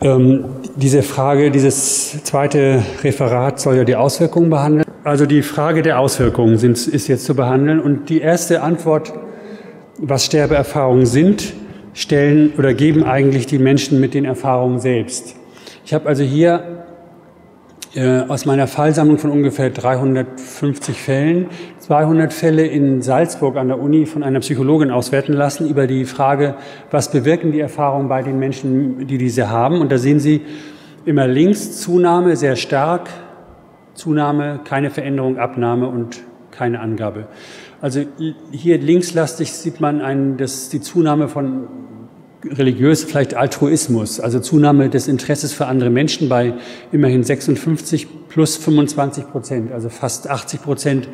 Ähm, diese Frage, dieses zweite Referat soll ja die Auswirkungen behandeln. Also die Frage der Auswirkungen sind, ist jetzt zu behandeln. Und die erste Antwort, was Sterbeerfahrungen sind, stellen oder geben eigentlich die Menschen mit den Erfahrungen selbst. Ich habe also hier äh, aus meiner Fallsammlung von ungefähr 350 Fällen 200 Fälle in Salzburg an der Uni von einer Psychologin auswerten lassen über die Frage, was bewirken die Erfahrungen bei den Menschen, die diese haben. Und da sehen Sie immer links Zunahme sehr stark, Zunahme, keine Veränderung, Abnahme und keine Angabe. Also hier linkslastig sieht man einen, das, die Zunahme von religiös vielleicht Altruismus, also Zunahme des Interesses für andere Menschen bei immerhin 56 plus 25 Prozent, also fast 80 Prozent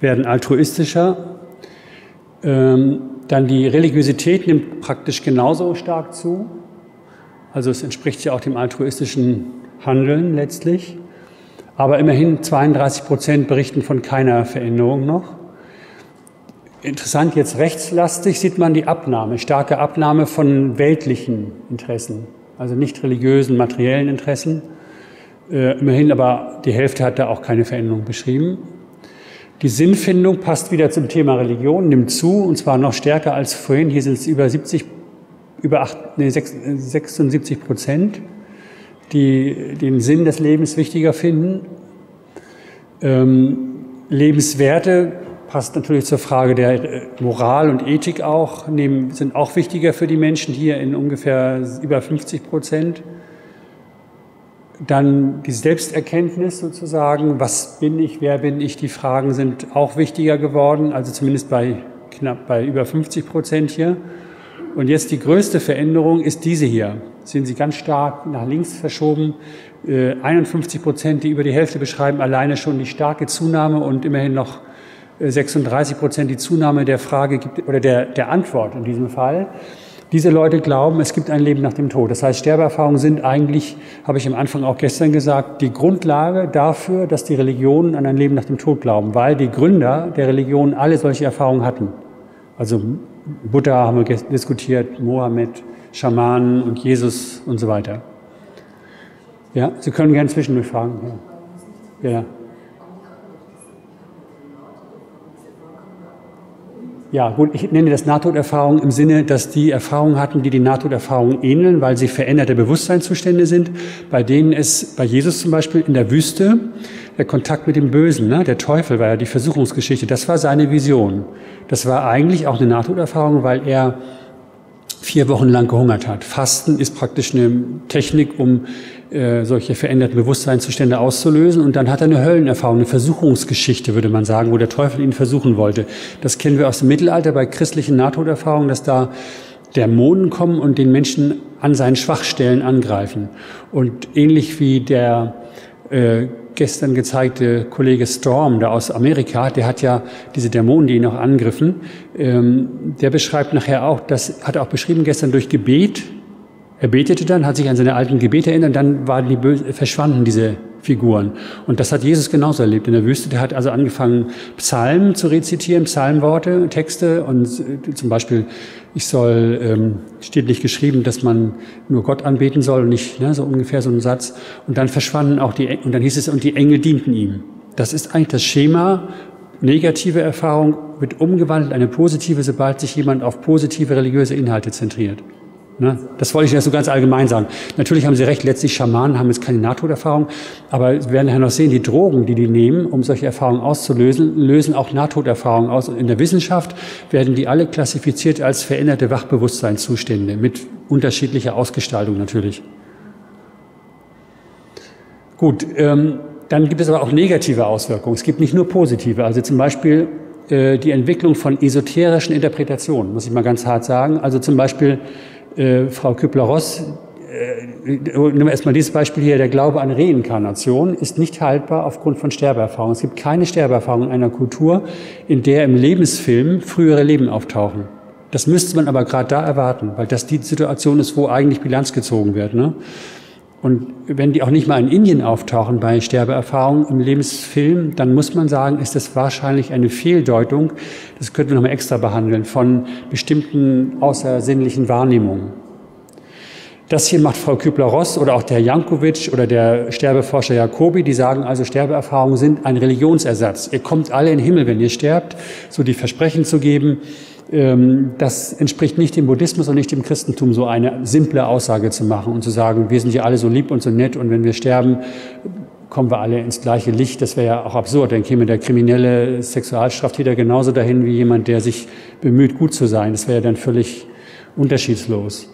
werden altruistischer. Ähm, dann die Religiosität nimmt praktisch genauso stark zu. Also es entspricht ja auch dem altruistischen Handeln letztlich. Aber immerhin 32 Prozent berichten von keiner Veränderung noch. Interessant, jetzt rechtslastig sieht man die Abnahme, starke Abnahme von weltlichen Interessen, also nicht religiösen, materiellen Interessen. Äh, immerhin aber die Hälfte hat da auch keine Veränderung beschrieben. Die Sinnfindung passt wieder zum Thema Religion, nimmt zu, und zwar noch stärker als vorhin. Hier sind es über 70, über 8, nee, 76 Prozent, die den Sinn des Lebens wichtiger finden. Ähm, Lebenswerte passt natürlich zur Frage der äh, Moral und Ethik auch, nehmen, sind auch wichtiger für die Menschen hier in ungefähr über 50 Prozent. Dann die Selbsterkenntnis sozusagen, was bin ich, wer bin ich, die Fragen sind auch wichtiger geworden, also zumindest bei knapp bei über 50 Prozent hier. Und jetzt die größte Veränderung ist diese hier. Sehen Sie ganz stark nach links verschoben. 51 äh, Prozent, die über die Hälfte beschreiben, alleine schon die starke Zunahme und immerhin noch 36 Prozent die Zunahme der Frage gibt, oder der, der Antwort in diesem Fall. Diese Leute glauben, es gibt ein Leben nach dem Tod. Das heißt, Sterbeerfahrungen sind eigentlich, habe ich am Anfang auch gestern gesagt, die Grundlage dafür, dass die Religionen an ein Leben nach dem Tod glauben, weil die Gründer der Religionen alle solche Erfahrungen hatten. Also Buddha haben wir diskutiert, Mohammed, Schamanen und Jesus und so weiter. Ja, Sie können gerne zwischendurch fragen. Ja. ja. Ja, gut, ich nenne das Nahtoderfahrung im Sinne, dass die Erfahrungen hatten, die die Nahtoderfahrungen ähneln, weil sie veränderte Bewusstseinszustände sind, bei denen es bei Jesus zum Beispiel in der Wüste der Kontakt mit dem Bösen, ne, der Teufel war ja die Versuchungsgeschichte, das war seine Vision. Das war eigentlich auch eine Nahtoderfahrung, weil er vier Wochen lang gehungert hat. Fasten ist praktisch eine Technik, um äh, solche veränderten Bewusstseinszustände auszulösen. Und dann hat er eine Höllenerfahrung, eine Versuchungsgeschichte, würde man sagen, wo der Teufel ihn versuchen wollte. Das kennen wir aus dem Mittelalter bei christlichen Nahtoderfahrungen, dass da Dämonen kommen und den Menschen an seinen Schwachstellen angreifen. Und ähnlich wie der äh, gestern gezeigte Kollege Storm da aus Amerika, der hat ja diese Dämonen, die ihn auch angriffen, ähm, der beschreibt nachher auch, das hat er auch beschrieben gestern durch Gebet. Er betete dann, hat sich an seine alten Gebete erinnert, dann waren die böse, verschwanden diese Figuren. Und das hat Jesus genauso erlebt in der Wüste. Der hat also angefangen, Psalmen zu rezitieren, Psalmworte, Texte und zum Beispiel, ich soll, ähm, steht nicht geschrieben, dass man nur Gott anbeten soll nicht, ne, so ungefähr so ein Satz. Und dann verschwanden auch die, und dann hieß es, und die Engel dienten ihm. Das ist eigentlich das Schema. Negative Erfahrung wird umgewandelt, eine positive, sobald sich jemand auf positive religiöse Inhalte zentriert. Ne? Das wollte ich jetzt so ganz allgemein sagen. Natürlich haben Sie recht, letztlich Schamanen haben jetzt keine Nahtoderfahrung, aber wir werden nachher noch sehen, die Drogen, die die nehmen, um solche Erfahrungen auszulösen, lösen auch Nahtoderfahrungen aus. Und in der Wissenschaft werden die alle klassifiziert als veränderte Wachbewusstseinszustände mit unterschiedlicher Ausgestaltung natürlich. Gut, ähm, dann gibt es aber auch negative Auswirkungen. Es gibt nicht nur positive. Also zum Beispiel äh, die Entwicklung von esoterischen Interpretationen, muss ich mal ganz hart sagen. Also zum Beispiel äh, Frau Kübler-Ross, äh, nehmen wir erstmal dieses Beispiel hier, der Glaube an Reinkarnation ist nicht haltbar aufgrund von Sterbeerfahrungen. Es gibt keine Sterbeerfahrung in einer Kultur, in der im Lebensfilm frühere Leben auftauchen. Das müsste man aber gerade da erwarten, weil das die Situation ist, wo eigentlich Bilanz gezogen wird. Ne? Und wenn die auch nicht mal in Indien auftauchen bei Sterbeerfahrungen im Lebensfilm, dann muss man sagen, ist das wahrscheinlich eine Fehldeutung, das könnten wir nochmal extra behandeln, von bestimmten außersinnlichen Wahrnehmungen. Das hier macht Frau Kübler-Ross oder auch der Jankovic oder der Sterbeforscher Jacobi, die sagen also, Sterbeerfahrungen sind ein Religionsersatz. Ihr kommt alle in den Himmel, wenn ihr sterbt, so die Versprechen zu geben. Ähm, das entspricht nicht dem Buddhismus und nicht dem Christentum, so eine simple Aussage zu machen und zu sagen, wir sind ja alle so lieb und so nett und wenn wir sterben, kommen wir alle ins gleiche Licht. Das wäre ja auch absurd. Dann käme der kriminelle Sexualstraftäter genauso dahin wie jemand, der sich bemüht, gut zu sein. Das wäre dann völlig unterschiedslos.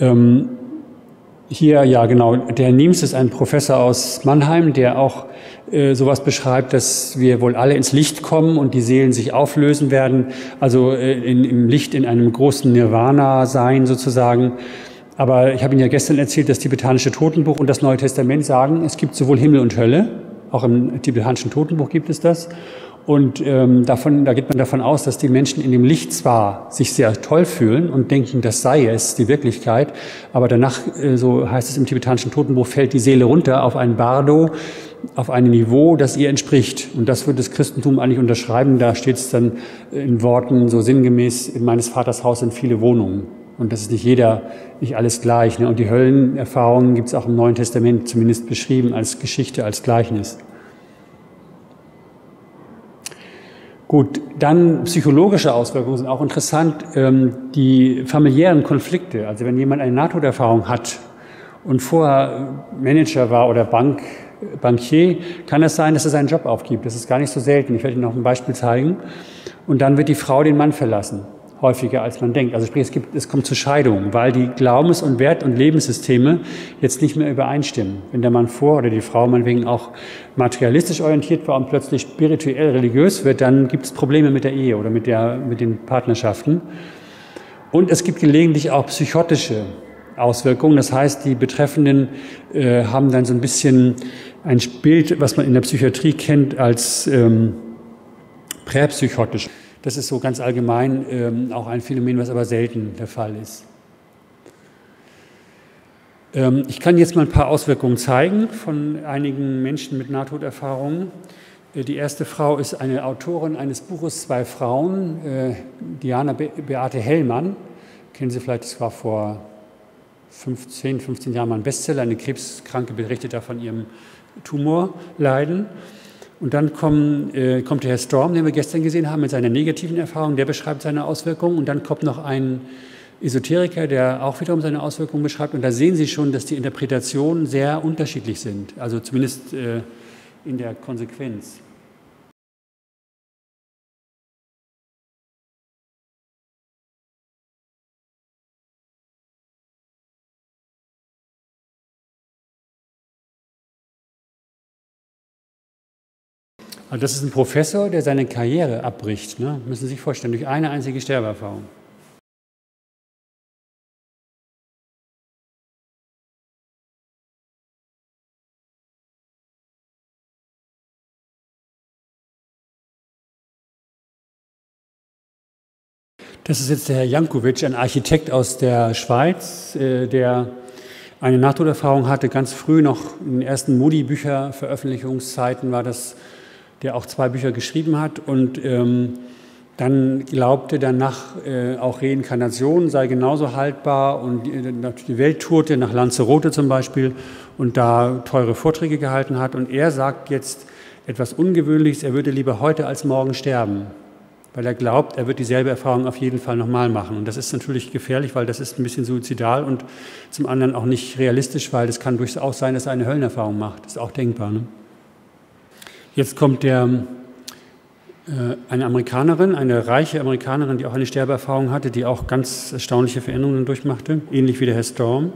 Ähm, hier, ja genau, der Niems ist ein Professor aus Mannheim, der auch äh, sowas beschreibt, dass wir wohl alle ins Licht kommen und die Seelen sich auflösen werden, also äh, in, im Licht in einem großen Nirvana sein sozusagen. Aber ich habe Ihnen ja gestern erzählt, das tibetanische Totenbuch und das Neue Testament sagen, es gibt sowohl Himmel und Hölle, auch im tibetanischen Totenbuch gibt es das. Und ähm, davon, da geht man davon aus, dass die Menschen in dem Licht zwar sich sehr toll fühlen und denken, das sei es, die Wirklichkeit, aber danach, äh, so heißt es im tibetanischen Totenbuch, fällt die Seele runter auf ein Bardo, auf ein Niveau, das ihr entspricht. Und das wird das Christentum eigentlich unterschreiben. Da steht es dann in Worten so sinngemäß, in meines Vaters Haus sind viele Wohnungen. Und das ist nicht jeder, nicht alles gleich. Ne? Und die Höllenerfahrungen gibt es auch im Neuen Testament zumindest beschrieben als Geschichte, als Gleichnis. Gut, dann psychologische Auswirkungen sind auch interessant. Ähm, die familiären Konflikte, also wenn jemand eine Nahtoderfahrung hat und vorher Manager war oder Bank, Bankier, kann es sein, dass er seinen Job aufgibt. Das ist gar nicht so selten. Ich werde Ihnen noch ein Beispiel zeigen. Und dann wird die Frau den Mann verlassen häufiger als man denkt. Also sprich, es, gibt, es kommt zu Scheidungen, weil die Glaubens- und Wert- und Lebenssysteme jetzt nicht mehr übereinstimmen. Wenn der Mann vor oder die Frau meinetwegen auch materialistisch orientiert war und plötzlich spirituell religiös wird, dann gibt es Probleme mit der Ehe oder mit, der, mit den Partnerschaften. Und es gibt gelegentlich auch psychotische Auswirkungen. Das heißt, die Betreffenden äh, haben dann so ein bisschen ein Bild, was man in der Psychiatrie kennt als ähm, präpsychotisch. Das ist so ganz allgemein ähm, auch ein Phänomen, was aber selten der Fall ist. Ähm, ich kann jetzt mal ein paar Auswirkungen zeigen von einigen Menschen mit Nahtoderfahrungen. Äh, die erste Frau ist eine Autorin eines Buches Zwei Frauen, äh, Diana Be Beate Hellmann. Kennen Sie vielleicht, das war vor 15, 15 Jahren mal ein Bestseller. Eine Krebskranke berichtet da von ihrem Tumorleiden. Und dann kommen, äh, kommt der Herr Storm, den wir gestern gesehen haben, mit seiner negativen Erfahrung, der beschreibt seine Auswirkungen. Und dann kommt noch ein Esoteriker, der auch wiederum seine Auswirkungen beschreibt. Und da sehen Sie schon, dass die Interpretationen sehr unterschiedlich sind, also zumindest äh, in der Konsequenz. Also das ist ein Professor, der seine Karriere abbricht. Ne? Müssen Sie sich vorstellen, durch eine einzige Sterbeerfahrung. Das ist jetzt der Herr Jankovic, ein Architekt aus der Schweiz, äh, der eine Nahtoderfahrung hatte, ganz früh noch in den ersten Moody-Bücher-Veröffentlichungszeiten war das der auch zwei Bücher geschrieben hat und ähm, dann glaubte danach äh, auch Reinkarnation sei genauso haltbar und die, die Welt tourte nach Lanzarote zum Beispiel und da teure Vorträge gehalten hat. Und er sagt jetzt etwas Ungewöhnliches, er würde lieber heute als morgen sterben, weil er glaubt, er wird dieselbe Erfahrung auf jeden Fall nochmal machen. Und das ist natürlich gefährlich, weil das ist ein bisschen suizidal und zum anderen auch nicht realistisch, weil es kann durchaus sein, dass er eine Höllenerfahrung macht. Das ist auch denkbar. Ne? Jetzt kommt der, äh, eine Amerikanerin, eine reiche Amerikanerin, die auch eine Sterbeerfahrung hatte, die auch ganz erstaunliche Veränderungen durchmachte, ähnlich wie der Herr Storm.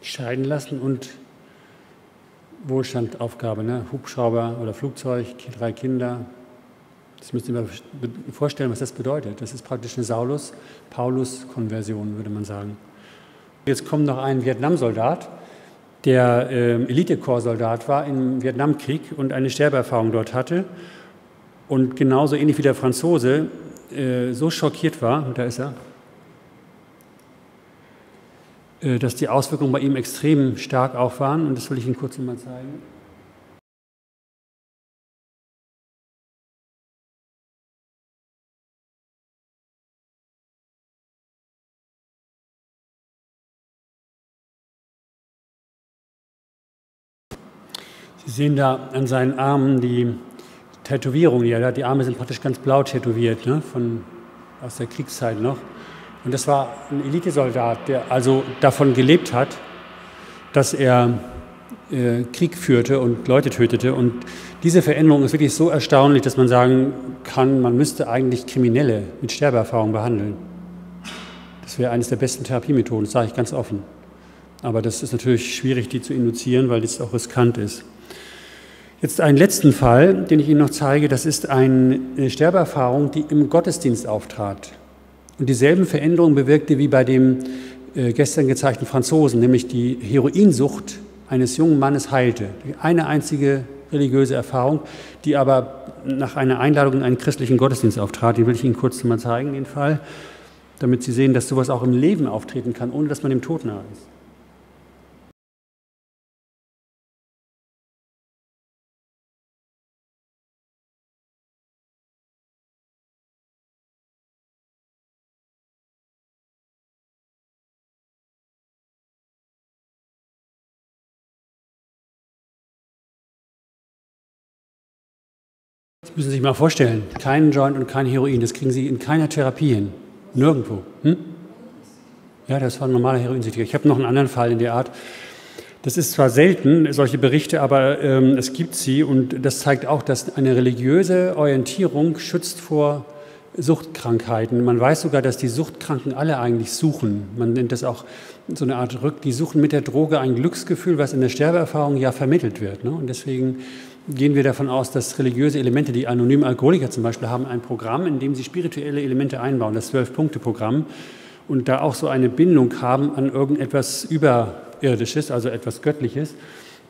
Scheiden lassen und Wohlstandaufgabe, ne? Hubschrauber oder Flugzeug, drei Kinder, das müsst ihr mir vorstellen, was das bedeutet. Das ist praktisch eine Saulus-Paulus-Konversion, würde man sagen. Jetzt kommt noch ein Vietnamsoldat, der äh, Elitekorps-Soldat war im Vietnamkrieg und eine Sterbeerfahrung dort hatte und genauso ähnlich wie der Franzose äh, so schockiert war, und da ist er, äh, dass die Auswirkungen bei ihm extrem stark auch waren. Und das will ich Ihnen kurz mal zeigen. Sie sehen da an seinen Armen die Tätowierung, die er hat. Die Arme sind praktisch ganz blau tätowiert, ne? Von, aus der Kriegszeit noch. Und das war ein Elitesoldat, der also davon gelebt hat, dass er äh, Krieg führte und Leute tötete. Und diese Veränderung ist wirklich so erstaunlich, dass man sagen kann, man müsste eigentlich Kriminelle mit Sterbeerfahrung behandeln. Das wäre eines der besten Therapiemethoden, das sage ich ganz offen. Aber das ist natürlich schwierig, die zu induzieren, weil das auch riskant ist. Jetzt einen letzten Fall, den ich Ihnen noch zeige. Das ist eine Sterbeerfahrung, die im Gottesdienst auftrat und dieselben Veränderungen bewirkte wie bei dem äh, gestern gezeigten Franzosen, nämlich die Heroinsucht eines jungen Mannes heilte. Eine einzige religiöse Erfahrung, die aber nach einer Einladung in einen christlichen Gottesdienst auftrat. Den will ich Ihnen kurz mal zeigen, den Fall, damit Sie sehen, dass sowas auch im Leben auftreten kann, ohne dass man dem Tod nahe ist. Müssen Sie sich mal vorstellen, keinen Joint und kein Heroin, das kriegen Sie in keiner Therapie hin. Nirgendwo. Hm? Ja, das war ein normaler Heroinsüchtiger. Ich habe noch einen anderen Fall in der Art. Das ist zwar selten, solche Berichte, aber ähm, es gibt sie und das zeigt auch, dass eine religiöse Orientierung schützt vor Suchtkrankheiten. Man weiß sogar, dass die Suchtkranken alle eigentlich suchen. Man nennt das auch so eine Art Rück, die suchen mit der Droge ein Glücksgefühl, was in der Sterbeerfahrung ja vermittelt wird. Ne? Und deswegen gehen wir davon aus, dass religiöse Elemente, die anonymen Alkoholiker zum Beispiel haben, ein Programm, in dem sie spirituelle Elemente einbauen, das Zwölf-Punkte-Programm, und da auch so eine Bindung haben an irgendetwas Überirdisches, also etwas Göttliches.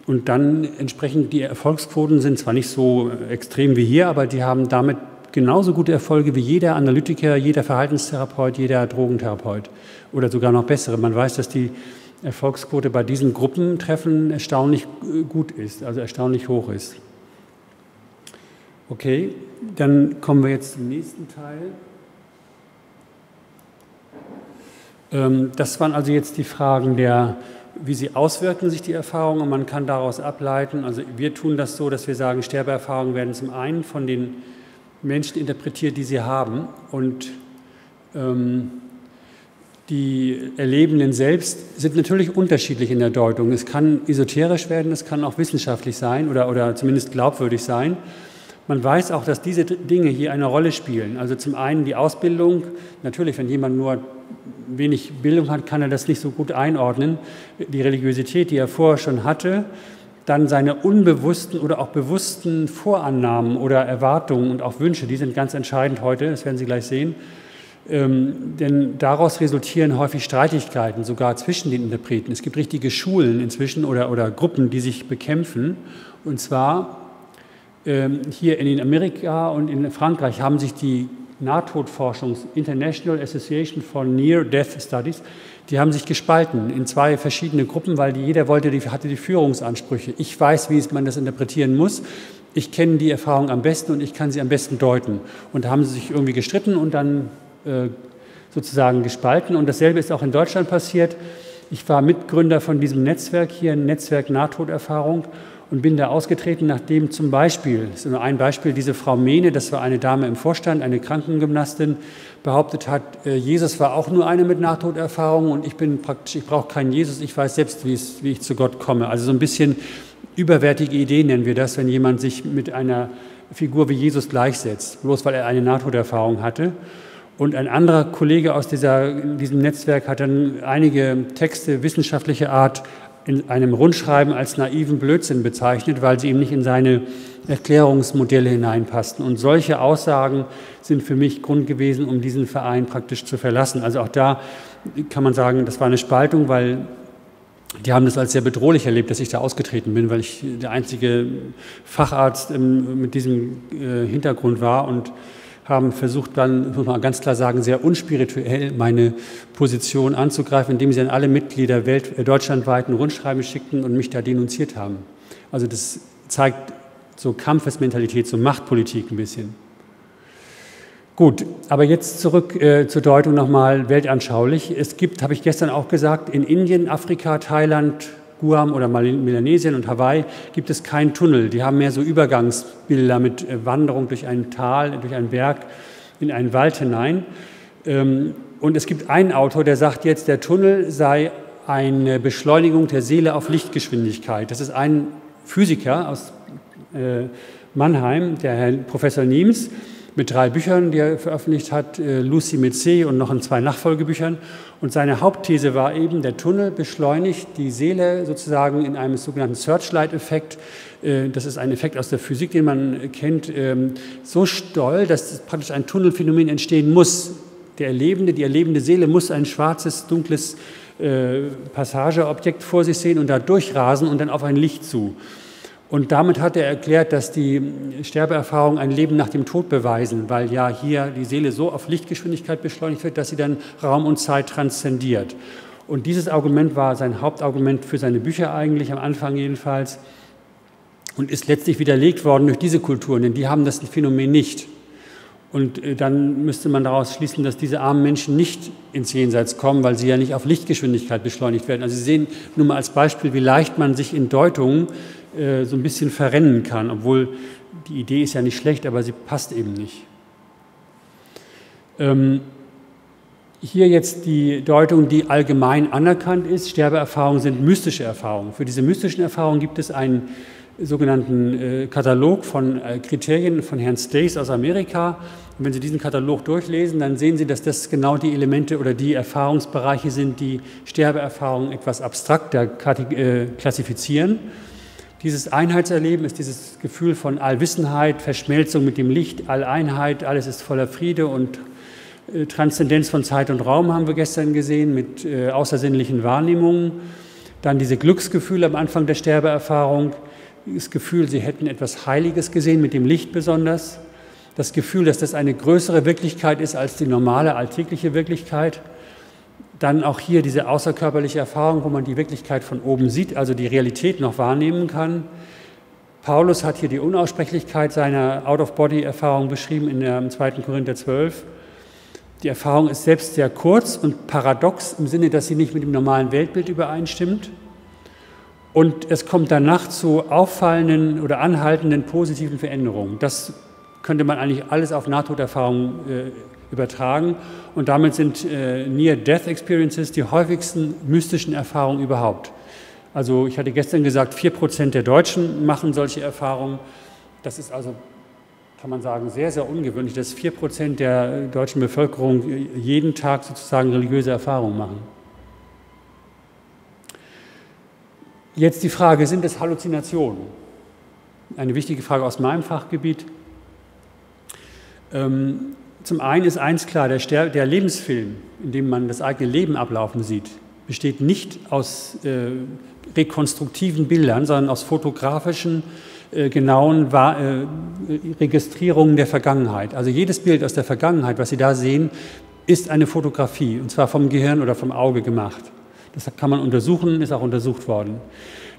Und dann entsprechend die Erfolgsquoten sind zwar nicht so extrem wie hier, aber die haben damit genauso gute Erfolge wie jeder Analytiker, jeder Verhaltenstherapeut, jeder Drogentherapeut oder sogar noch bessere. Man weiß, dass die Erfolgsquote bei diesen Gruppentreffen erstaunlich gut ist, also erstaunlich hoch ist. Okay, dann kommen wir jetzt zum nächsten Teil. Ähm, das waren also jetzt die Fragen der, wie sie auswirken sich die Erfahrungen und man kann daraus ableiten, also wir tun das so, dass wir sagen, Sterbeerfahrungen werden zum einen von den Menschen interpretiert, die sie haben und ähm, die Erlebenden selbst sind natürlich unterschiedlich in der Deutung. Es kann esoterisch werden, es kann auch wissenschaftlich sein oder, oder zumindest glaubwürdig sein. Man weiß auch, dass diese Dinge hier eine Rolle spielen. Also zum einen die Ausbildung. Natürlich, wenn jemand nur wenig Bildung hat, kann er das nicht so gut einordnen. Die Religiosität, die er vorher schon hatte, dann seine unbewussten oder auch bewussten Vorannahmen oder Erwartungen und auch Wünsche, die sind ganz entscheidend heute, das werden Sie gleich sehen. Ähm, denn daraus resultieren häufig Streitigkeiten, sogar zwischen den Interpreten. Es gibt richtige Schulen inzwischen oder, oder Gruppen, die sich bekämpfen. Und zwar hier in Amerika und in Frankreich haben sich die Nahtodforschung, International Association for Near Death Studies, die haben sich gespalten in zwei verschiedene Gruppen, weil jeder wollte, die, hatte die Führungsansprüche. Ich weiß, wie man das interpretieren muss. Ich kenne die Erfahrung am besten und ich kann sie am besten deuten. Und da haben sie sich irgendwie gestritten und dann äh, sozusagen gespalten. Und dasselbe ist auch in Deutschland passiert. Ich war Mitgründer von diesem Netzwerk hier, Netzwerk Nahtoderfahrung und bin da ausgetreten, nachdem zum Beispiel, das ist nur ein Beispiel, diese Frau Mene, das war eine Dame im Vorstand, eine Krankengymnastin, behauptet hat, äh, Jesus war auch nur eine mit Nahtoderfahrung und ich bin praktisch, ich brauche keinen Jesus, ich weiß selbst, wie, es, wie ich zu Gott komme. Also so ein bisschen überwertige Idee nennen wir das, wenn jemand sich mit einer Figur wie Jesus gleichsetzt, bloß weil er eine Nahtoderfahrung hatte. Und ein anderer Kollege aus dieser, diesem Netzwerk hat dann einige Texte wissenschaftlicher Art in einem Rundschreiben als naiven Blödsinn bezeichnet, weil sie ihm nicht in seine Erklärungsmodelle hineinpassten. Und solche Aussagen sind für mich Grund gewesen, um diesen Verein praktisch zu verlassen. Also auch da kann man sagen, das war eine Spaltung, weil die haben das als sehr bedrohlich erlebt, dass ich da ausgetreten bin, weil ich der einzige Facharzt mit diesem äh, Hintergrund war und haben versucht dann, muss man ganz klar sagen, sehr unspirituell meine Position anzugreifen, indem sie an alle Mitglieder welt, äh, deutschlandweiten Rundschreiben schickten und mich da denunziert haben. Also das zeigt so Kampfesmentalität, so Machtpolitik ein bisschen. Gut, aber jetzt zurück äh, zur Deutung nochmal weltanschaulich. Es gibt, habe ich gestern auch gesagt, in Indien, Afrika, Thailand, Guam oder Melanesien und Hawaii gibt es keinen Tunnel. Die haben mehr so Übergangsbilder mit äh, Wanderung durch ein Tal, durch einen Berg, in einen Wald hinein. Ähm, und es gibt einen Autor, der sagt jetzt, der Tunnel sei eine Beschleunigung der Seele auf Lichtgeschwindigkeit. Das ist ein Physiker aus äh, Mannheim, der Herr Professor Niems mit drei Büchern, die er veröffentlicht hat, äh, Lucy mit C und noch in zwei Nachfolgebüchern. Und seine Hauptthese war eben, der Tunnel beschleunigt die Seele sozusagen in einem sogenannten Searchlight-Effekt. Äh, das ist ein Effekt aus der Physik, den man kennt, ähm, so doll, dass praktisch ein Tunnelphänomen entstehen muss. Der Erlebende, die erlebende Seele muss ein schwarzes, dunkles äh, Passageobjekt vor sich sehen und da durchrasen und dann auf ein Licht zu. Und damit hat er erklärt, dass die Sterbeerfahrungen ein Leben nach dem Tod beweisen, weil ja hier die Seele so auf Lichtgeschwindigkeit beschleunigt wird, dass sie dann Raum und Zeit transzendiert. Und dieses Argument war sein Hauptargument für seine Bücher eigentlich, am Anfang jedenfalls, und ist letztlich widerlegt worden durch diese Kulturen, denn die haben das Phänomen nicht. Und äh, dann müsste man daraus schließen, dass diese armen Menschen nicht ins Jenseits kommen, weil sie ja nicht auf Lichtgeschwindigkeit beschleunigt werden. Also Sie sehen nur mal als Beispiel, wie leicht man sich in Deutungen äh, so ein bisschen verrennen kann, obwohl die Idee ist ja nicht schlecht, aber sie passt eben nicht. Ähm, hier jetzt die Deutung, die allgemein anerkannt ist. Sterbeerfahrungen sind mystische Erfahrungen. Für diese mystischen Erfahrungen gibt es einen sogenannten äh, Katalog von äh, Kriterien von Herrn Stace aus Amerika. Und wenn Sie diesen Katalog durchlesen, dann sehen Sie, dass das genau die Elemente oder die Erfahrungsbereiche sind, die Sterbeerfahrungen etwas abstrakter klassifizieren. Dieses Einheitserleben ist dieses Gefühl von Allwissenheit, Verschmelzung mit dem Licht, Alleinheit, alles ist voller Friede und äh, Transzendenz von Zeit und Raum haben wir gestern gesehen mit äh, außersinnlichen Wahrnehmungen. Dann diese Glücksgefühle am Anfang der Sterbeerfahrung, das Gefühl, sie hätten etwas Heiliges gesehen, mit dem Licht besonders. Das Gefühl, dass das eine größere Wirklichkeit ist als die normale alltägliche Wirklichkeit. Dann auch hier diese außerkörperliche Erfahrung, wo man die Wirklichkeit von oben sieht, also die Realität noch wahrnehmen kann. Paulus hat hier die Unaussprechlichkeit seiner Out-of-Body-Erfahrung beschrieben in der 2. Korinther 12. Die Erfahrung ist selbst sehr kurz und paradox im Sinne, dass sie nicht mit dem normalen Weltbild übereinstimmt. Und es kommt danach zu auffallenden oder anhaltenden positiven Veränderungen. Das könnte man eigentlich alles auf Nahtoderfahrungen äh, übertragen. Und damit sind äh, Near-Death-Experiences die häufigsten mystischen Erfahrungen überhaupt. Also ich hatte gestern gesagt, 4% der Deutschen machen solche Erfahrungen. Das ist also, kann man sagen, sehr, sehr ungewöhnlich, dass 4% der deutschen Bevölkerung jeden Tag sozusagen religiöse Erfahrungen machen. Jetzt die Frage, sind es Halluzinationen? Eine wichtige Frage aus meinem Fachgebiet. Ähm, zum einen ist eins klar, der, Ster der Lebensfilm, in dem man das eigene Leben ablaufen sieht, besteht nicht aus äh, rekonstruktiven Bildern, sondern aus fotografischen, äh, genauen Wahr äh, Registrierungen der Vergangenheit. Also jedes Bild aus der Vergangenheit, was Sie da sehen, ist eine Fotografie, und zwar vom Gehirn oder vom Auge gemacht. Das kann man untersuchen, ist auch untersucht worden.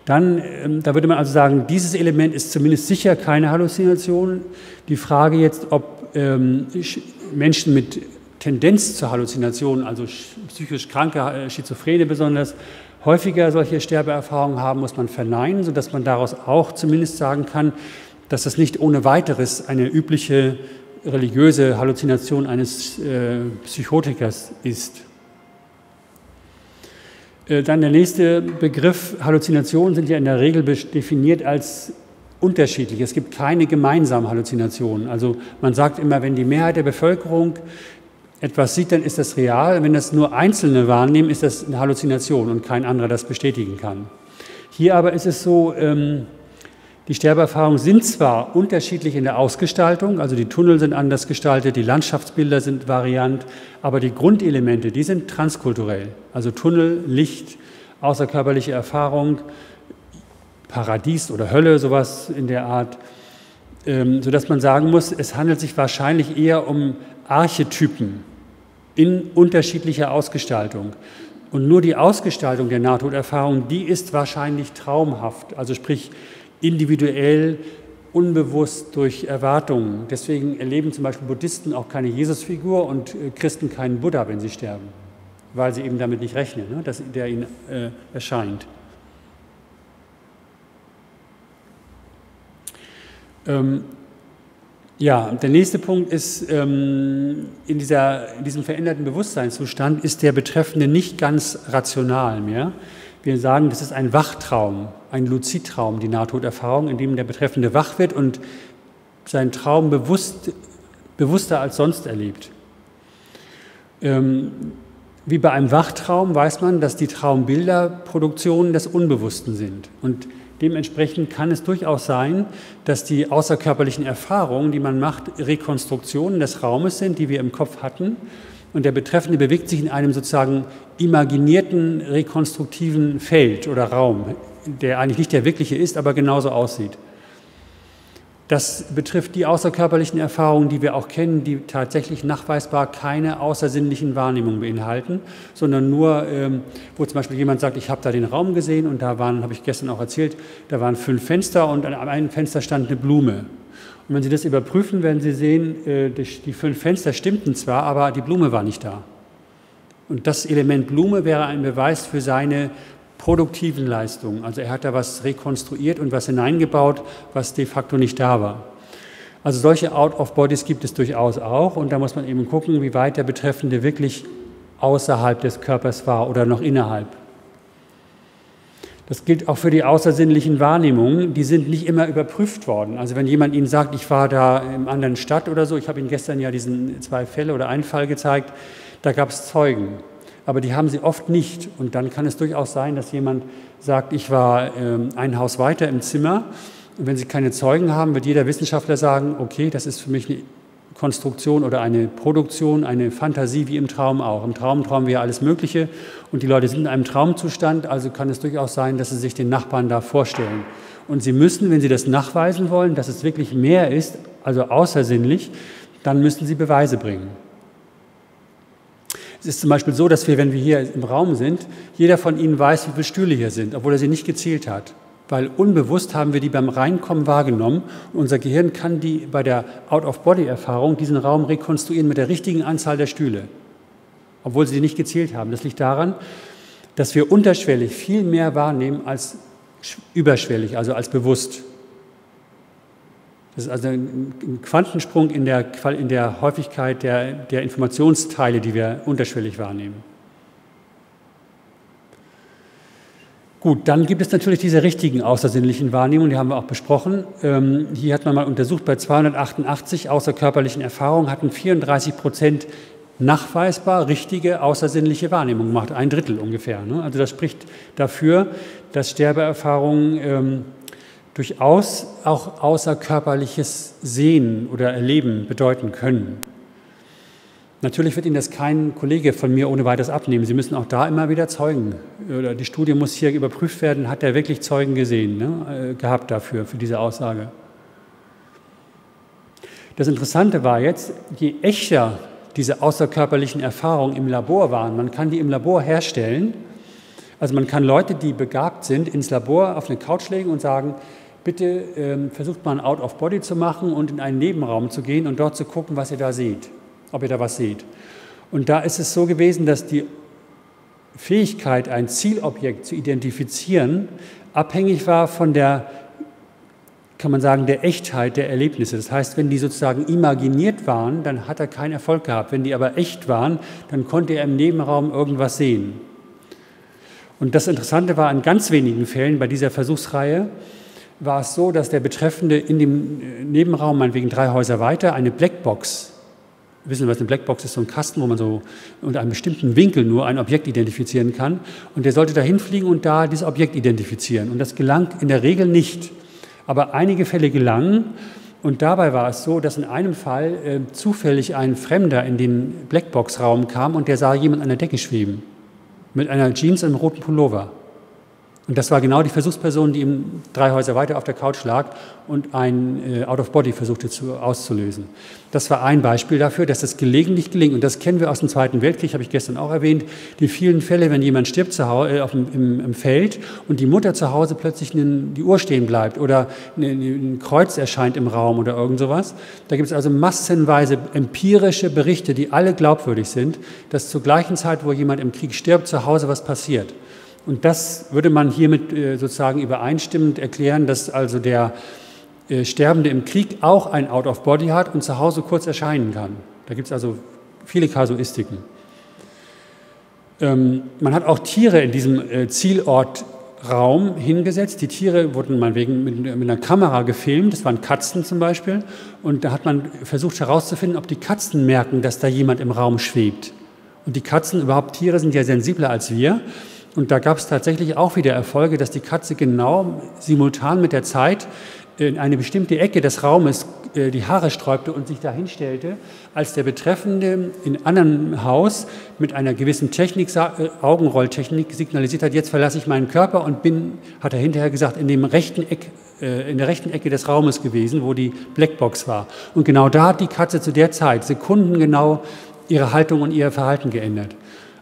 Dann, ähm, da würde man also sagen, dieses Element ist zumindest sicher keine Halluzination. Die Frage jetzt, ob ähm, Menschen mit Tendenz zur Halluzination, also psychisch kranke äh, Schizophrene besonders, häufiger solche Sterbeerfahrungen haben, muss man verneinen, sodass man daraus auch zumindest sagen kann, dass das nicht ohne weiteres eine übliche religiöse Halluzination eines äh, Psychotikers ist. Äh, dann der nächste Begriff, Halluzinationen sind ja in der Regel definiert als unterschiedlich. Es gibt keine gemeinsamen Halluzinationen. Also man sagt immer, wenn die Mehrheit der Bevölkerung etwas sieht, dann ist das real. Wenn das nur Einzelne wahrnehmen, ist das eine Halluzination und kein anderer das bestätigen kann. Hier aber ist es so, ähm, die Sterbeerfahrungen sind zwar unterschiedlich in der Ausgestaltung, also die Tunnel sind anders gestaltet, die Landschaftsbilder sind variant, aber die Grundelemente, die sind transkulturell. Also Tunnel, Licht, außerkörperliche Erfahrung, Paradies oder Hölle, sowas in der Art. ähm, sodass man sagen muss, es handelt sich wahrscheinlich eher um Archetypen in unterschiedlicher Ausgestaltung. Und nur die Ausgestaltung der Nahtoderfahrung, die ist wahrscheinlich traumhaft, also sprich individuell, unbewusst durch Erwartungen. Deswegen erleben zum Beispiel Buddhisten auch keine Jesusfigur und äh, Christen keinen Buddha, wenn sie sterben, weil sie eben damit nicht rechnen, ne, dass der ihnen äh, erscheint. Ähm, ja, der nächste Punkt ist, ähm, in, dieser, in diesem veränderten Bewusstseinszustand ist der Betreffende nicht ganz rational mehr. Wir sagen, das ist ein Wachtraum, ein Luzidtraum, die Nahtoderfahrung, in dem der Betreffende wach wird und seinen Traum bewusst, bewusster als sonst erlebt. Ähm, wie bei einem Wachtraum weiß man, dass die Traumbilder Produktionen des Unbewussten sind. Und Dementsprechend kann es durchaus sein, dass die außerkörperlichen Erfahrungen, die man macht, Rekonstruktionen des Raumes sind, die wir im Kopf hatten. Und der Betreffende bewegt sich in einem sozusagen imaginierten, rekonstruktiven Feld oder Raum, der eigentlich nicht der wirkliche ist, aber genauso aussieht. Das betrifft die außerkörperlichen Erfahrungen, die wir auch kennen, die tatsächlich nachweisbar keine außersinnlichen Wahrnehmungen beinhalten, sondern nur, ähm, wo zum Beispiel jemand sagt, ich habe da den Raum gesehen und da waren, habe ich gestern auch erzählt, da waren fünf Fenster und an einem Fenster stand eine Blume. Und wenn Sie das überprüfen, werden Sie sehen, äh, die fünf Fenster stimmten zwar, aber die Blume war nicht da. Und das Element Blume wäre ein Beweis für seine produktiven Leistungen. Also er hat da was rekonstruiert und was hineingebaut, was de facto nicht da war. Also solche Out-of-Bodies gibt es durchaus auch und da muss man eben gucken, wie weit der Betreffende wirklich außerhalb des Körpers war oder noch innerhalb. Das gilt auch für die außersinnlichen Wahrnehmungen. Die sind nicht immer überprüft worden. Also wenn jemand Ihnen sagt, ich war da im anderen Stadt oder so, ich habe Ihnen gestern ja diesen zwei Fälle oder einen Fall gezeigt, da gab es Zeugen aber die haben sie oft nicht. Und dann kann es durchaus sein, dass jemand sagt, ich war ähm, ein Haus weiter im Zimmer. Und wenn Sie keine Zeugen haben, wird jeder Wissenschaftler sagen, okay, das ist für mich eine Konstruktion oder eine Produktion, eine Fantasie wie im Traum auch. Im Traum träumen wir alles Mögliche und die Leute sind in einem Traumzustand, also kann es durchaus sein, dass sie sich den Nachbarn da vorstellen. Und sie müssen, wenn sie das nachweisen wollen, dass es wirklich mehr ist, also außersinnlich, dann müssen sie Beweise bringen. Es ist zum Beispiel so, dass wir, wenn wir hier im Raum sind, jeder von Ihnen weiß, wie viele Stühle hier sind, obwohl er sie nicht gezählt hat. Weil unbewusst haben wir die beim Reinkommen wahrgenommen. Und unser Gehirn kann die bei der Out-of-Body-Erfahrung diesen Raum rekonstruieren mit der richtigen Anzahl der Stühle, obwohl sie die nicht gezählt haben. Das liegt daran, dass wir unterschwellig viel mehr wahrnehmen als überschwellig, also als bewusst. Das ist also ein Quantensprung in der, in der Häufigkeit der, der Informationsteile, die wir unterschwellig wahrnehmen. Gut, dann gibt es natürlich diese richtigen außersinnlichen Wahrnehmungen, die haben wir auch besprochen. Ähm, hier hat man mal untersucht, bei 288 außerkörperlichen Erfahrungen hatten 34 Prozent nachweisbar richtige außersinnliche Wahrnehmungen gemacht, ein Drittel ungefähr. Ne? Also das spricht dafür, dass Sterbeerfahrungen ähm, durchaus auch außerkörperliches Sehen oder Erleben bedeuten können. Natürlich wird Ihnen das kein Kollege von mir ohne weiteres abnehmen. Sie müssen auch da immer wieder Zeugen, oder die Studie muss hier überprüft werden, hat er wirklich Zeugen gesehen, ne, äh, gehabt dafür, für diese Aussage. Das Interessante war jetzt, je echter diese außerkörperlichen Erfahrungen im Labor waren, man kann die im Labor herstellen, also man kann Leute, die begabt sind, ins Labor auf eine Couch legen und sagen, bitte ähm, versucht mal ein Out of Body zu machen und in einen Nebenraum zu gehen und dort zu gucken, was ihr da seht, ob ihr da was seht. Und da ist es so gewesen, dass die Fähigkeit, ein Zielobjekt zu identifizieren, abhängig war von der, kann man sagen, der Echtheit der Erlebnisse. Das heißt, wenn die sozusagen imaginiert waren, dann hat er keinen Erfolg gehabt. Wenn die aber echt waren, dann konnte er im Nebenraum irgendwas sehen. Und das Interessante war in ganz wenigen Fällen bei dieser Versuchsreihe, war es so, dass der Betreffende in dem äh, Nebenraum, meinetwegen drei Häuser weiter, eine Blackbox, wissen Sie, was eine Blackbox ist, so ein Kasten, wo man so unter einem bestimmten Winkel nur ein Objekt identifizieren kann. Und der sollte da hinfliegen und da dieses Objekt identifizieren. Und das gelang in der Regel nicht. Aber einige Fälle gelangen. Und dabei war es so, dass in einem Fall äh, zufällig ein Fremder in den Blackbox-Raum kam und der sah jemand an der Decke schweben. Mit einer Jeans und einem roten Pullover. Und das war genau die Versuchsperson, die ihm drei Häuser weiter auf der Couch lag und ein äh, Out-of-Body versuchte zu, auszulösen. Das war ein Beispiel dafür, dass das gelegentlich gelingt. Und das kennen wir aus dem Zweiten Weltkrieg, habe ich gestern auch erwähnt. Die vielen Fälle, wenn jemand stirbt zu Hause, äh, auf dem, im, im, Feld und die Mutter zu Hause plötzlich einen, die Uhr stehen bleibt oder ein Kreuz erscheint im Raum oder irgend sowas. Da gibt es also massenweise empirische Berichte, die alle glaubwürdig sind, dass zur gleichen Zeit, wo jemand im Krieg stirbt, zu Hause was passiert. Und das würde man hiermit äh, sozusagen übereinstimmend erklären, dass also der äh, Sterbende im Krieg auch ein Out-of-Body hat und zu Hause kurz erscheinen kann. Da gibt es also viele Kasuistiken. Ähm, man hat auch Tiere in diesem äh, Zielortraum hingesetzt. Die Tiere wurden meinetwegen mit einer Kamera gefilmt, das waren Katzen zum Beispiel. Und da hat man versucht herauszufinden, ob die Katzen merken, dass da jemand im Raum schwebt. Und die Katzen, überhaupt Tiere, sind ja sensibler als wir. Und da gab es tatsächlich auch wieder Erfolge, dass die Katze genau simultan mit der Zeit in eine bestimmte Ecke des Raumes äh, die Haare sträubte und sich dahin stellte, als der Betreffende in einem Haus mit einer gewissen Technik, äh, Augenrolltechnik signalisiert hat, jetzt verlasse ich meinen Körper und bin, hat er hinterher gesagt, in dem rechten Eck, äh, in der rechten Ecke des Raumes gewesen, wo die Blackbox war. Und genau da hat die Katze zu der Zeit sekundengenau ihre Haltung und ihr Verhalten geändert.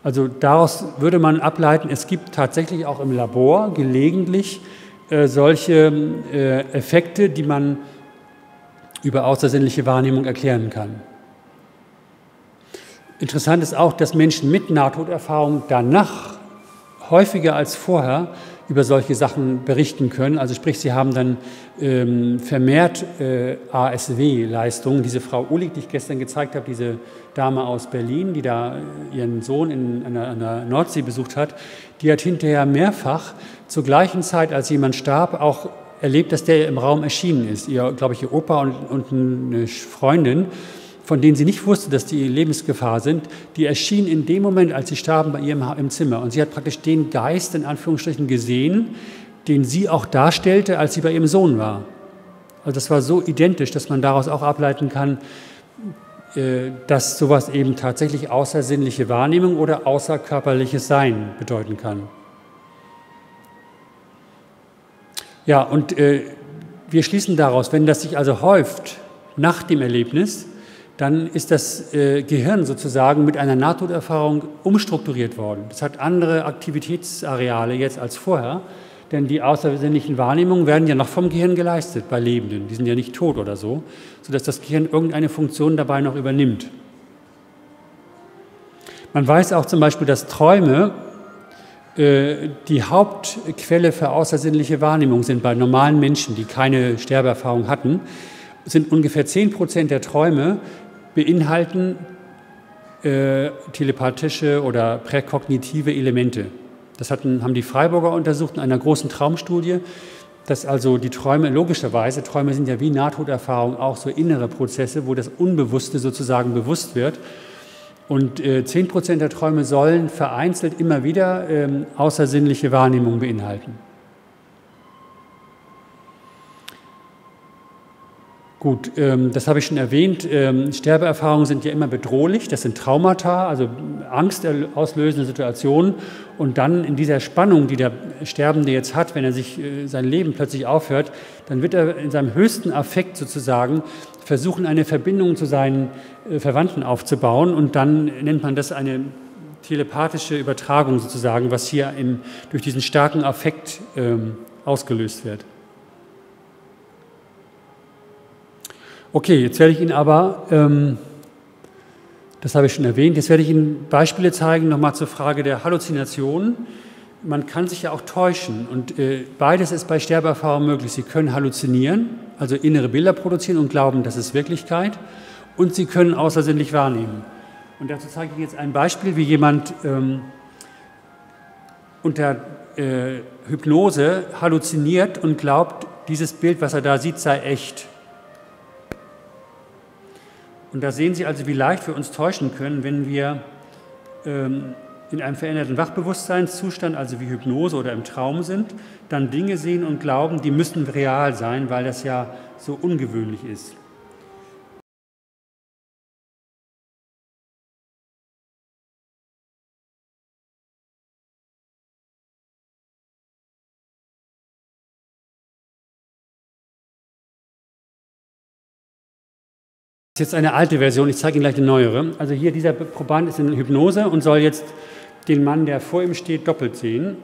Also daraus würde man ableiten, es gibt tatsächlich auch im Labor gelegentlich äh, solche äh, Effekte, die man über außersinnliche Wahrnehmung erklären kann. Interessant ist auch, dass Menschen mit Nahtoderfahrung danach häufiger als vorher über solche Sachen berichten können. Also sprich, sie haben dann ähm, vermehrt äh, ASW-Leistungen. Diese Frau Ulig, die ich gestern gezeigt habe, diese Dame aus Berlin, die da ihren Sohn in einer, einer Nordsee besucht hat, die hat hinterher mehrfach zur gleichen Zeit, als jemand starb, auch erlebt, dass der im Raum erschienen ist. Ihr, glaube ich, ihr Opa und, und eine Freundin von denen sie nicht wusste, dass die Lebensgefahr sind, die erschienen in dem Moment, als sie starben, bei ihr im Zimmer. Und sie hat praktisch den Geist in Anführungsstrichen gesehen, den sie auch darstellte, als sie bei ihrem Sohn war. Also das war so identisch, dass man daraus auch ableiten kann, dass sowas eben tatsächlich außersinnliche Wahrnehmung oder außerkörperliches Sein bedeuten kann. Ja, und äh, wir schließen daraus, wenn das sich also häuft nach dem Erlebnis, dann ist das äh, Gehirn sozusagen mit einer Nahtoderfahrung umstrukturiert worden. Das hat andere Aktivitätsareale jetzt als vorher, denn die außersinnlichen Wahrnehmungen werden ja noch vom Gehirn geleistet bei Lebenden. Die sind ja nicht tot oder so, sodass das Gehirn irgendeine Funktion dabei noch übernimmt. Man weiß auch zum Beispiel, dass Träume äh, die Hauptquelle für außersinnliche Wahrnehmung sind bei normalen Menschen, die keine Sterbeerfahrung hatten sind ungefähr 10 Prozent der Träume beinhalten äh, telepathische oder präkognitive Elemente. Das hatten, haben die Freiburger untersucht in einer großen Traumstudie, dass also die Träume, logischerweise, Träume sind ja wie Nahtoderfahrung auch so innere Prozesse, wo das Unbewusste sozusagen bewusst wird. Und äh, 10 Prozent der Träume sollen vereinzelt immer wieder ähm, außersinnliche Wahrnehmung beinhalten. Gut, ähm, das habe ich schon erwähnt. Ähm, Sterbeerfahrungen sind ja immer bedrohlich. Das sind Traumata, also angstauslösende Situationen. Und dann in dieser Spannung, die der Sterbende jetzt hat, wenn er sich äh, sein Leben plötzlich aufhört, dann wird er in seinem höchsten Affekt sozusagen versuchen, eine Verbindung zu seinen äh, Verwandten aufzubauen. Und dann nennt man das eine telepathische Übertragung sozusagen, was hier im, durch diesen starken Affekt ähm, ausgelöst wird. Okay, jetzt werde ich Ihnen aber, ähm, das habe ich schon erwähnt, jetzt werde ich Ihnen Beispiele zeigen, nochmal zur Frage der Halluzination. Man kann sich ja auch täuschen und äh, beides ist bei Sterbeerfahrung möglich. Sie können halluzinieren, also innere Bilder produzieren und glauben, das ist Wirklichkeit und Sie können außersinnlich wahrnehmen. Und dazu zeige ich jetzt ein Beispiel, wie jemand ähm, unter äh, Hypnose halluziniert und glaubt, dieses Bild, was er da sieht, sei echt. Und da sehen Sie also, wie leicht wir uns täuschen können, wenn wir ähm, in einem veränderten Wachbewusstseinszustand, also wie Hypnose oder im Traum sind, dann Dinge sehen und glauben, die müssen real sein, weil das ja so ungewöhnlich ist. Das ist jetzt eine alte Version, ich zeige Ihnen gleich eine neuere. Also hier, dieser Proband ist in Hypnose und soll jetzt den Mann, der vor ihm steht, doppelt sehen.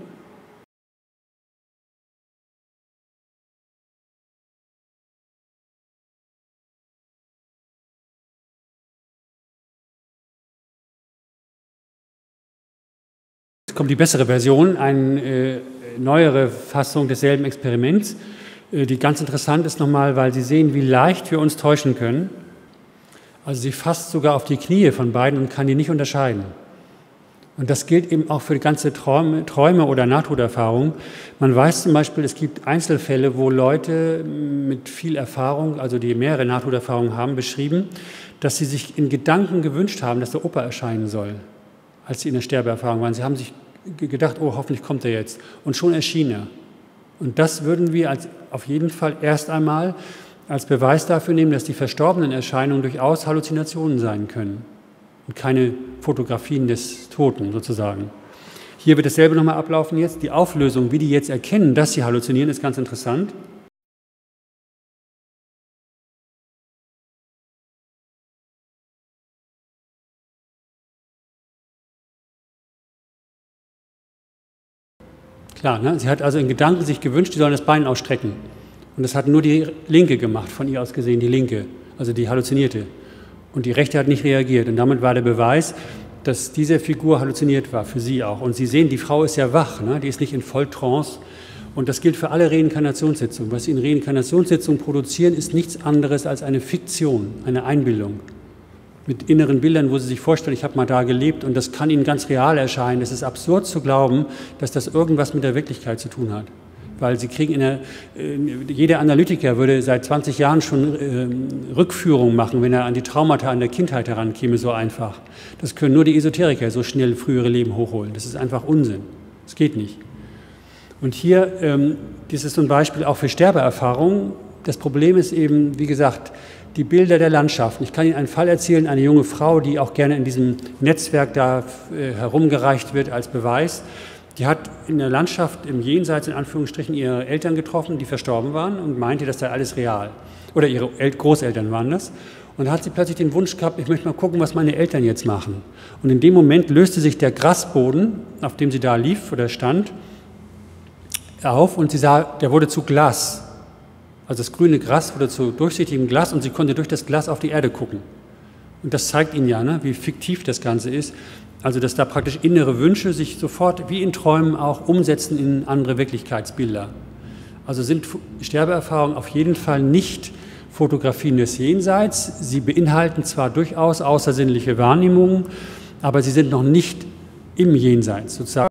Jetzt kommt die bessere Version, eine äh, neuere Fassung desselben Experiments, äh, die ganz interessant ist nochmal, weil Sie sehen, wie leicht wir uns täuschen können. Also sie fasst sogar auf die Knie von beiden und kann die nicht unterscheiden. Und das gilt eben auch für ganze Träume, Träume oder Nahtoderfahrungen. Man weiß zum Beispiel, es gibt Einzelfälle, wo Leute mit viel Erfahrung, also die mehrere Nahtoderfahrungen haben, beschrieben, dass sie sich in Gedanken gewünscht haben, dass der Opa erscheinen soll, als sie in der Sterbeerfahrung waren. Sie haben sich gedacht, oh, hoffentlich kommt er jetzt. Und schon erschien er. Und das würden wir als, auf jeden Fall erst einmal als Beweis dafür nehmen, dass die verstorbenen Erscheinungen durchaus Halluzinationen sein können und keine Fotografien des Toten sozusagen. Hier wird dasselbe nochmal ablaufen jetzt. Die Auflösung, wie die jetzt erkennen, dass sie halluzinieren, ist ganz interessant. Klar, ne? sie hat also in Gedanken sich gewünscht, sie sollen das Bein ausstrecken. Und das hat nur die Linke gemacht, von ihr aus gesehen, die Linke, also die Halluzinierte. Und die Rechte hat nicht reagiert. Und damit war der Beweis, dass diese Figur halluziniert war, für sie auch. Und Sie sehen, die Frau ist ja wach, ne? die ist nicht in Volltrance. Und das gilt für alle Reinkarnationssitzungen. Was Sie in Reinkarnationssitzungen produzieren, ist nichts anderes als eine Fiktion, eine Einbildung. Mit inneren Bildern, wo Sie sich vorstellen, ich habe mal da gelebt und das kann Ihnen ganz real erscheinen. Es ist absurd zu glauben, dass das irgendwas mit der Wirklichkeit zu tun hat weil sie kriegen in der, äh, jeder Analytiker würde seit 20 Jahren schon äh, Rückführungen machen, wenn er an die Traumata in der Kindheit herankäme, so einfach. Das können nur die Esoteriker so schnell frühere Leben hochholen. Das ist einfach Unsinn. Das geht nicht. Und hier, ähm, das ist so ein Beispiel auch für Sterbeerfahrungen. Das Problem ist eben, wie gesagt, die Bilder der Landschaften. Ich kann Ihnen einen Fall erzählen, eine junge Frau, die auch gerne in diesem Netzwerk da äh, herumgereicht wird als Beweis. Die hat in der Landschaft im Jenseits in Anführungsstrichen ihre Eltern getroffen, die verstorben waren und meinte, das sei alles real. Oder ihre Großeltern waren das. Und da hat sie plötzlich den Wunsch gehabt, ich möchte mal gucken, was meine Eltern jetzt machen. Und in dem Moment löste sich der Grasboden, auf dem sie da lief oder stand, auf und sie sah, der wurde zu Glas. Also das grüne Gras wurde zu durchsichtigem Glas und sie konnte durch das Glas auf die Erde gucken. Und das zeigt Ihnen ja, ne, wie fiktiv das Ganze ist. Also dass da praktisch innere Wünsche sich sofort wie in Träumen auch umsetzen in andere Wirklichkeitsbilder. Also sind Sterbeerfahrungen auf jeden Fall nicht Fotografien des Jenseits. Sie beinhalten zwar durchaus außersinnliche Wahrnehmungen, aber sie sind noch nicht im Jenseits sozusagen.